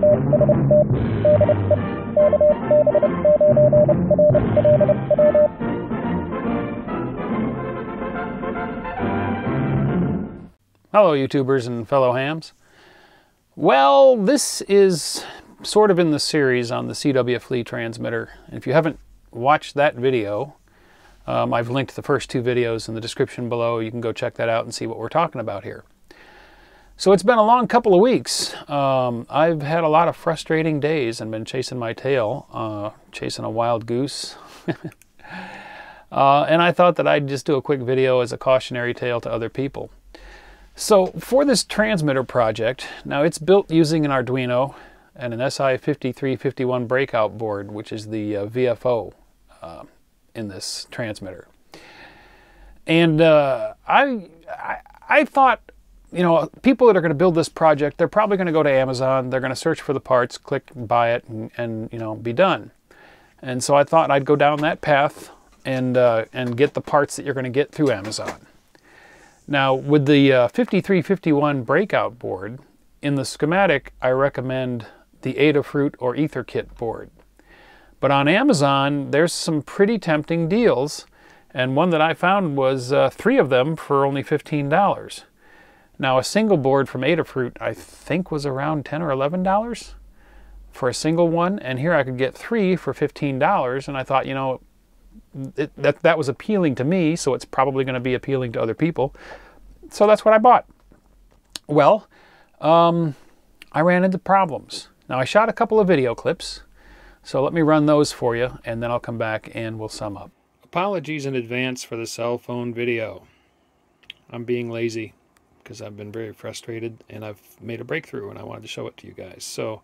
Hello YouTubers and fellow hams. Well, this is sort of in the series on the CW Flea transmitter. If you haven't watched that video, um, I've linked the first two videos in the description below. You can go check that out and see what we're talking about here. So it's been a long couple of weeks. Um, I've had a lot of frustrating days and been chasing my tail, uh, chasing a wild goose. uh, and I thought that I'd just do a quick video as a cautionary tale to other people. So for this transmitter project, now it's built using an Arduino and an SI5351 breakout board, which is the uh, VFO uh, in this transmitter. And uh, I, I, I thought, you know, people that are going to build this project, they're probably going to go to Amazon. They're going to search for the parts, click buy it, and, and, you know, be done. And so I thought I'd go down that path and uh, and get the parts that you're going to get through Amazon. Now, with the uh, 5351 breakout board, in the schematic, I recommend the Adafruit or EtherKit board. But on Amazon, there's some pretty tempting deals, and one that I found was uh, three of them for only $15. Now, a single board from Adafruit, I think, was around 10 or $11 for a single one, and here I could get three for $15, and I thought, you know, it, that, that was appealing to me, so it's probably going to be appealing to other people. So that's what I bought. Well, um, I ran into problems. Now, I shot a couple of video clips, so let me run those for you, and then I'll come back and we'll sum up. Apologies in advance for the cell phone video. I'm being lazy because I've been very frustrated and I've made a breakthrough and I wanted to show it to you guys. So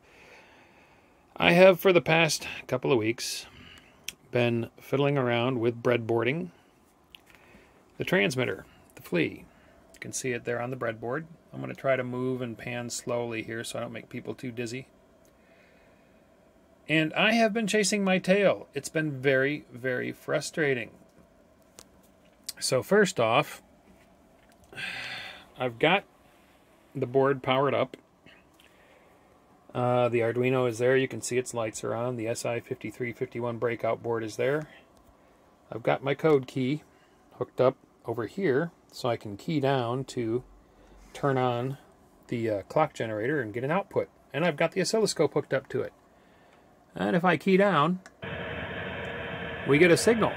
I have for the past couple of weeks been fiddling around with breadboarding the transmitter, the flea. You can see it there on the breadboard. I'm going to try to move and pan slowly here so I don't make people too dizzy. And I have been chasing my tail. It's been very, very frustrating. So first off, I've got the board powered up. Uh, the Arduino is there. You can see its lights are on. The SI5351 breakout board is there. I've got my code key hooked up over here so I can key down to turn on the uh, clock generator and get an output. And I've got the oscilloscope hooked up to it. And if I key down, we get a signal,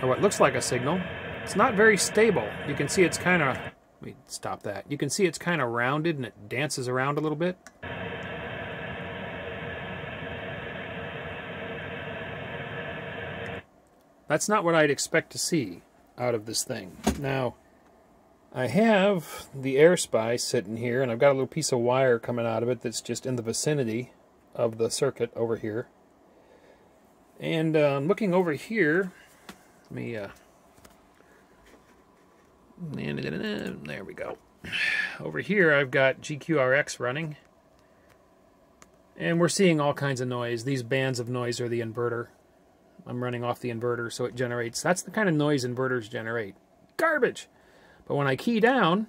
or what looks like a signal. It's not very stable. You can see it's kind of, let me stop that. You can see it's kind of rounded and it dances around a little bit. That's not what I'd expect to see out of this thing. Now, I have the Airspy sitting here, and I've got a little piece of wire coming out of it that's just in the vicinity of the circuit over here. And uh, looking over here, let me, uh, Eh, there we go. Over here I've got GQRX running. And we're seeing all kinds of noise. These bands of noise are the inverter. I'm running off the inverter, so it generates, that's the kind of noise inverters generate. Garbage! But when I key down,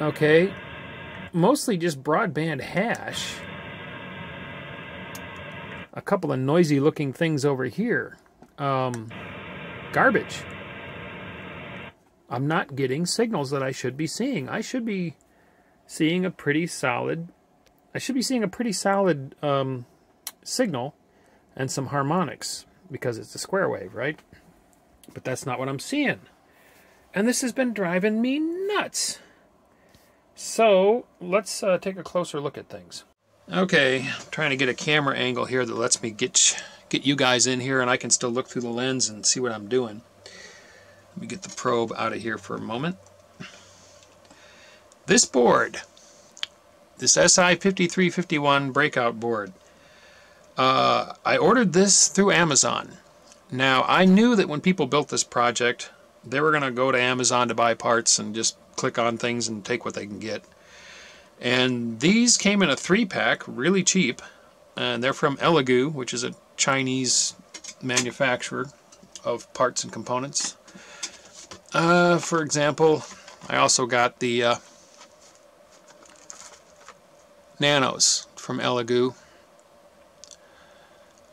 okay, mostly just broadband hash. A couple of noisy looking things over here. Um, garbage. I'm not getting signals that I should be seeing. I should be seeing a pretty solid, I should be seeing a pretty solid um, signal and some harmonics because it's a square wave, right? But that's not what I'm seeing. And this has been driving me nuts. So let's uh, take a closer look at things. Okay, I'm trying to get a camera angle here that lets me get get you guys in here and I can still look through the lens and see what I'm doing. Let me get the probe out of here for a moment. This board, this SI5351 breakout board, uh, I ordered this through Amazon. Now, I knew that when people built this project, they were going to go to Amazon to buy parts and just click on things and take what they can get. And these came in a three-pack, really cheap. And they're from Elegoo, which is a Chinese manufacturer of parts and components. Uh, for example, I also got the uh, Nanos from Elegoo.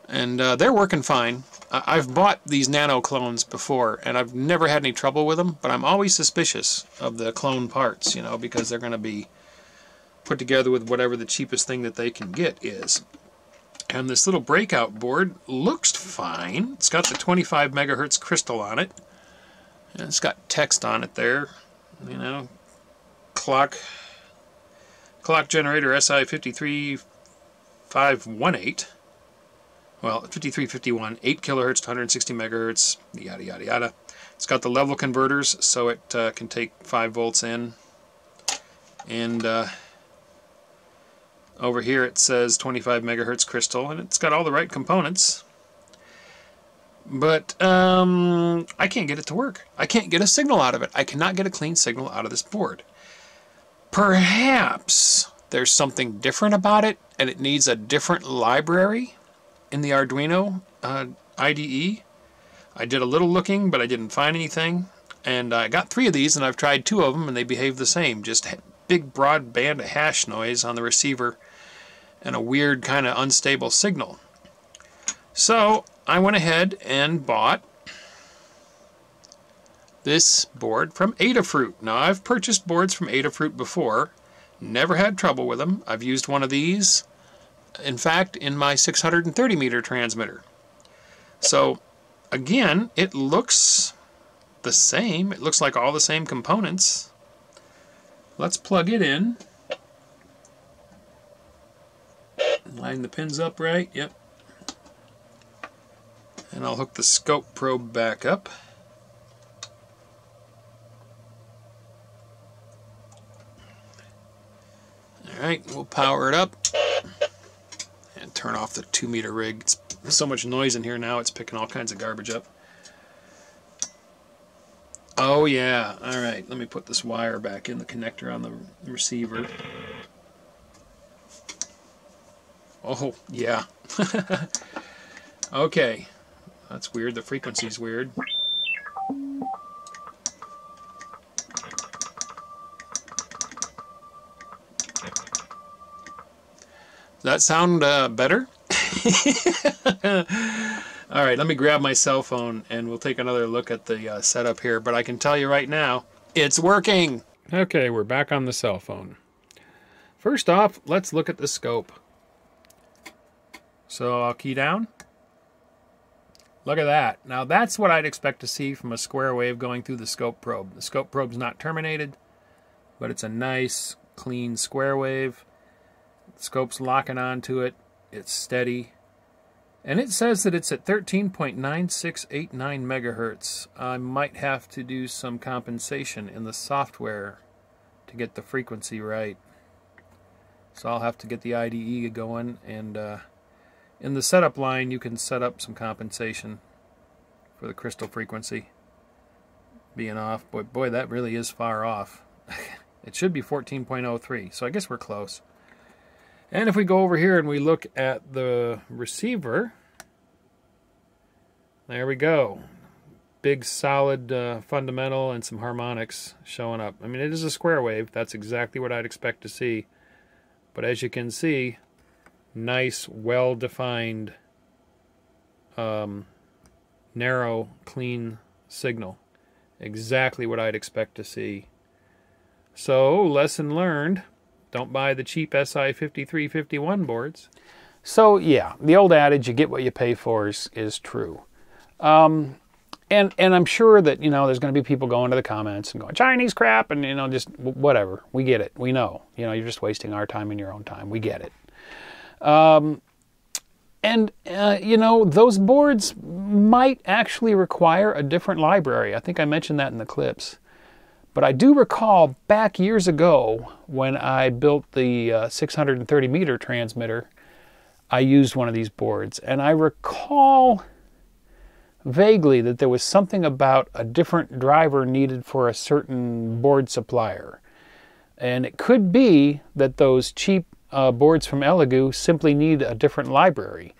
And uh, they're working fine. I've bought these Nano clones before, and I've never had any trouble with them, but I'm always suspicious of the clone parts, you know, because they're going to be put together with whatever the cheapest thing that they can get is. And this little breakout board looks fine. It's got the 25 megahertz crystal on it. And it's got text on it there. You know, clock clock generator SI53518. Well, 5351, 8 kilohertz to 160 megahertz, yada yada yada. It's got the level converters, so it uh, can take 5 volts in. And uh, over here it says 25 megahertz crystal, and it's got all the right components. But um, I can't get it to work. I can't get a signal out of it. I cannot get a clean signal out of this board. Perhaps there's something different about it, and it needs a different library in the Arduino uh, IDE. I did a little looking, but I didn't find anything. And I got three of these, and I've tried two of them, and they behave the same. Just big broad band of hash noise on the receiver and a weird kind of unstable signal. So I went ahead and bought this board from Adafruit. Now I've purchased boards from Adafruit before, never had trouble with them. I've used one of these, in fact, in my 630 meter transmitter. So again, it looks the same. It looks like all the same components. Let's plug it in. Line the pins up right, yep. And I'll hook the scope probe back up. Alright, we'll power it up and turn off the 2 meter rig. It's so much noise in here now, it's picking all kinds of garbage up. Oh yeah, alright, let me put this wire back in the connector on the receiver. Oh, yeah. okay. That's weird. The frequency's weird. Does that sound uh, better? All right, let me grab my cell phone and we'll take another look at the uh, setup here. But I can tell you right now, it's working. Okay, we're back on the cell phone. First off, let's look at the scope. So I'll key down. Look at that. Now that's what I'd expect to see from a square wave going through the scope probe. The scope probe's not terminated, but it's a nice, clean square wave. The scope's locking onto it. It's steady. And it says that it's at 13.9689 megahertz. I might have to do some compensation in the software to get the frequency right. So I'll have to get the IDE going and uh, in the setup line, you can set up some compensation for the crystal frequency being off. Boy, boy, that really is far off. it should be 14.03, so I guess we're close. And if we go over here and we look at the receiver, there we go. Big solid uh, fundamental and some harmonics showing up. I mean, it is a square wave. That's exactly what I'd expect to see. But as you can see, nice, well-defined, um, narrow, clean signal. Exactly what I'd expect to see. So, lesson learned, don't buy the cheap SI5351 boards. So, yeah, the old adage, you get what you pay for, is, is true. Um, and and I'm sure that you know there's going to be people going to the comments and going Chinese crap and you know just whatever. We get it. We know. You know you're just wasting our time and your own time. We get it. Um, and, uh, you know, those boards might actually require a different library. I think I mentioned that in the clips. But I do recall back years ago when I built the uh, 630 meter transmitter, I used one of these boards. And I recall vaguely that there was something about a different driver needed for a certain board supplier. And it could be that those cheap uh, boards from Elegoo simply need a different library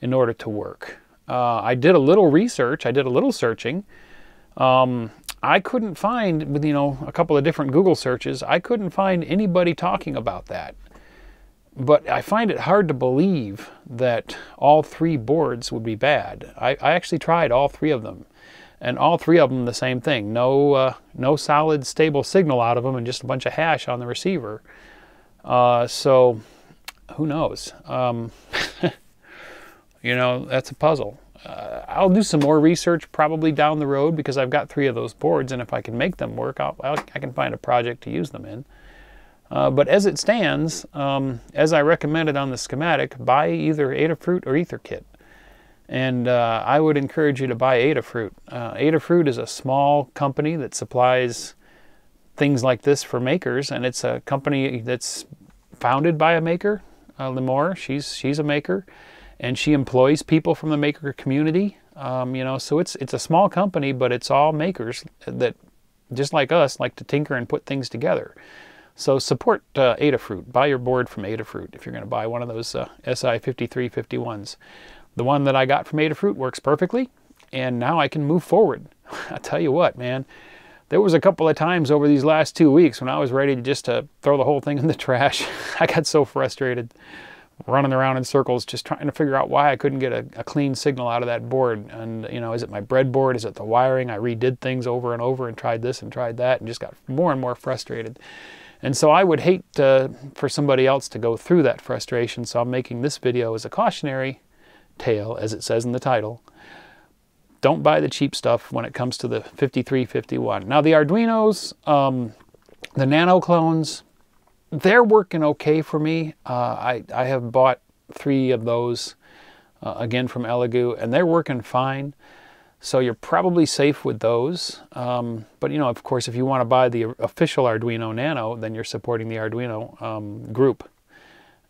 in order to work. Uh, I did a little research, I did a little searching. Um, I couldn't find, with you know a couple of different Google searches, I couldn't find anybody talking about that. But I find it hard to believe that all three boards would be bad. I, I actually tried all three of them, and all three of them the same thing. No, uh, no solid stable signal out of them, and just a bunch of hash on the receiver. Uh, so, who knows? Um, you know, that's a puzzle uh, I'll do some more research probably down the road because I've got three of those boards, and if I can make them work, I'll, I'll, i can find a project to use them in. Uh, but as it stands, um, as I recommended on the schematic, buy either Adafruit or EtherKit. And uh, I would encourage you to buy Adafruit. Uh, Adafruit is a small company that supplies things like this for makers, and it's a company that's founded by a maker, uh, Limor. She's she's a maker, and she employs people from the maker community. Um, you know, so it's it's a small company, but it's all makers that, just like us, like to tinker and put things together. So support uh, Adafruit. Buy your board from Adafruit if you're going to buy one of those uh, SI5351s. The one that I got from Adafruit works perfectly, and now I can move forward. I tell you what, man, there was a couple of times over these last two weeks when I was ready to just to throw the whole thing in the trash. I got so frustrated running around in circles just trying to figure out why I couldn't get a, a, clean signal out of that board. And, you know, is it my breadboard? Is it the wiring? I redid things over and over and tried this and tried that and just got more and more frustrated. And so I would hate uh, for somebody else to go through that frustration. So I'm making this video as a cautionary tale, as it says in the title. Don't buy the cheap stuff when it comes to the 5351. Now the Arduinos, um, the Nano clones, they're working okay for me. Uh, I, I have bought three of those uh, again from Elegoo, and they're working fine. So you're probably safe with those. Um, but you know, of course, if you want to buy the official Arduino Nano, then you're supporting the Arduino um, group.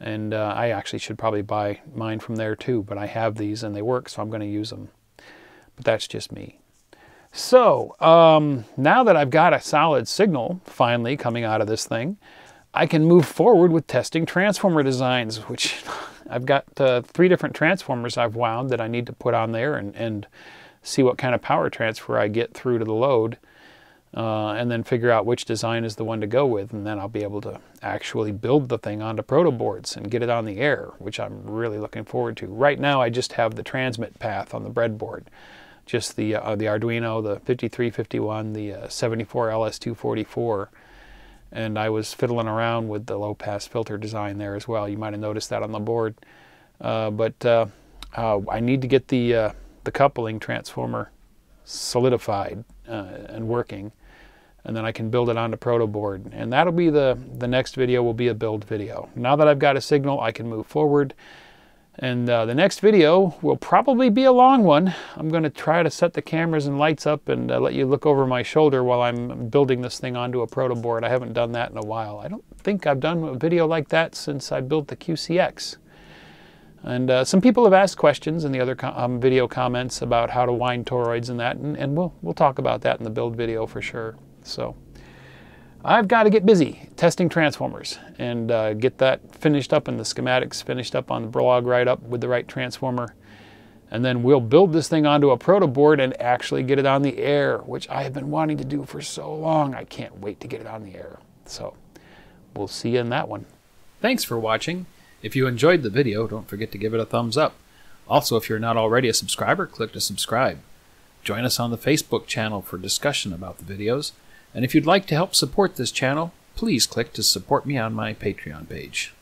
And uh, I actually should probably buy mine from there too, but I have these and they work, so I'm going to use them. But that's just me. So um, now that I've got a solid signal finally coming out of this thing, I can move forward with testing transformer designs, which I've got uh, three different transformers I've wound that I need to put on there and, and see what kind of power transfer I get through to the load. Uh, and then figure out which design is the one to go with, and then I'll be able to actually build the thing onto proto boards and get it on the air, which I'm really looking forward to. Right now, I just have the transmit path on the breadboard, just the uh, the Arduino, the 5351, the uh, 74LS244, and I was fiddling around with the low pass filter design there as well. You might have noticed that on the board. Uh, but uh, uh, I need to get the, uh, the coupling transformer solidified and working and then I can build it onto proto board. And that'll be the, the next video will be a build video. Now that I've got a signal, I can move forward and uh, the next video will probably be a long one. I'm going to try to set the cameras and lights up and uh, let you look over my shoulder while I'm building this thing onto a proto board. I haven't done that in a while. I don't think I've done a video like that since I built the QCX. And uh, some people have asked questions in the other com um, video comments about how to wind toroids and that, and, and we'll, we'll talk about that in the build video for sure. So. I've got to get busy testing transformers and uh, get that finished up and the schematics finished up on the blog right up with the right transformer. And then we'll build this thing onto a proto board and actually get it on the air, which I have been wanting to do for so long. I can't wait to get it on the air. So we'll see you in that one. Thanks for watching. If you enjoyed the video, don't forget to give it a thumbs up. Also, if you're not already a subscriber, click to subscribe. Join us on the Facebook channel for discussion about the videos and if you'd like to help support this channel, please click to support me on my Patreon page.